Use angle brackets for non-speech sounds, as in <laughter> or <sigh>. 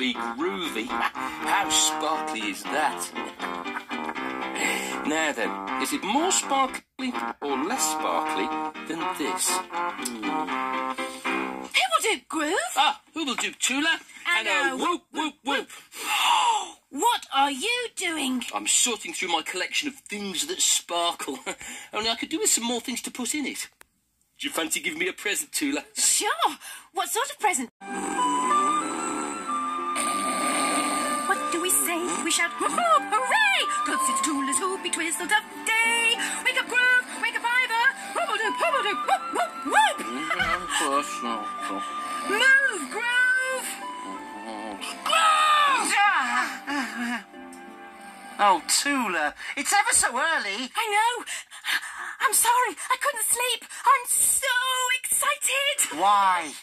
be groovy. How sparkly is that? Now then, is it more sparkly or less sparkly than this? Who will do groove? Ah, who will do Tula? And a whoop, whoop, whoop. <gasps> What are you doing? I'm sorting through my collection of things that sparkle. <laughs> Only I could do with some more things to put in it. Do you fancy giving me a present, Tula? Sure. What sort of present? We shout, woohoo, hooray! Cause it's Tula's hoopy twistle duff day. Wake up, groove, wake up, Ivor. Hobble doop, hobble doop, whoop, whoop, whoop. Move, groove. Groove! Oh, Tula, it's ever so early. I know. I'm sorry. I couldn't sleep. I'm so excited. Why?